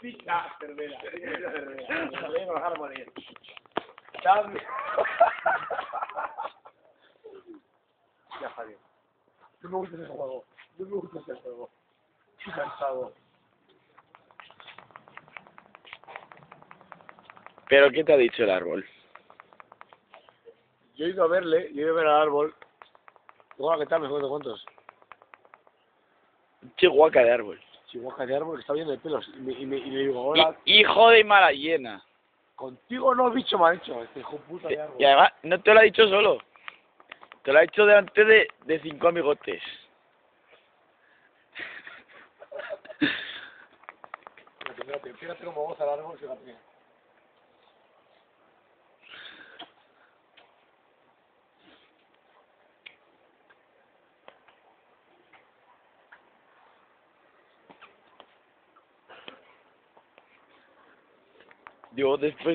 Pica, cervera. Cervera con los árboles. Ya, Javier. No me gusta ese juego. No me gusta ese juego. Estoy cansado. ¿Pero qué te ha dicho el árbol? Yo he ido a verle, yo he ido a ver al árbol. Hola, ¿qué tal? ¿Me cuento cuántos? Chihuahua de árbol. Chihuahua de árbol que está bien de pelos. Y, me, y, me, y le digo, hola, Hi- Hijo de mala llena. contigo no, bicho, me ha dicho. Este hijo puta de árbol. Y además, no te lo ha dicho solo. Te lo ha dicho delante de, de cinco amigotes. Fíjate, fíjate cómo goza el árbol, fíjate. Digo, después